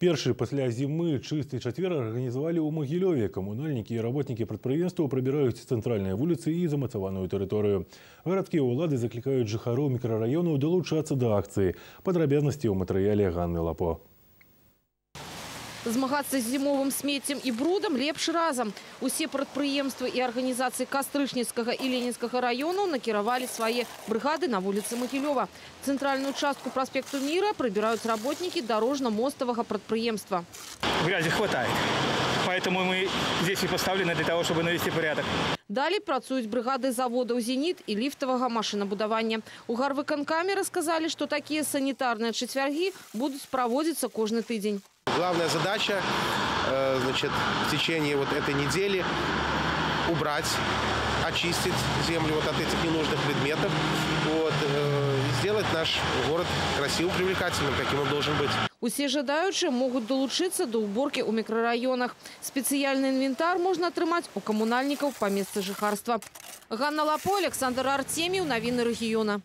Першы пасля зімы чысты чацвер арганізавалі ў магілёве. Камунальнікі і работнікі прадпрыемства прыбіраюць цэнтральныя вуліцы і замацаваную тэрыторыю. Гарадскія ўлады заклікаюць жыхароў мікрараёнаў далучацца да акцыі. Падрабязнасці ў матэрыяле Ганны Лапо. Змагацца з зімовым смеццем і брудам лепш разам. Усе прадпрыемствы і арганізацыі кастрычніцкага і ленінскага раёнаў накіравалі свае брыгады на вуліцы Магілёва. Цэнтральную частку праспекту Мира прыбіраюць работнікі дорожно-моставага прадпрыемства. Грязи хватает. Поэтому мы здесь и поставлены для того, чтобы навести порядок. Далей працуюць брыгады заводаў «Зеніт» і ліфтавага машынабудавання. У гарвыканкаме расказалі, што такія санітарныя чацвяргі будуць праводзіцца кожны тыдзень. Главная задача э, значит, в течение вот этой недели убрать, очистить землю вот от этих ненужных предметов, вот, э, и сделать наш город красивым, привлекательным, каким он должен быть. Усе жадаючыя могуць далучыцца да ўборкі ў мікрараёнах. Спецыяльны інвентар можна атрымаць у камунальнікаў па месцы жыхарства. Ганна Лапо, Александр Артеміў, навіны рэгіёна.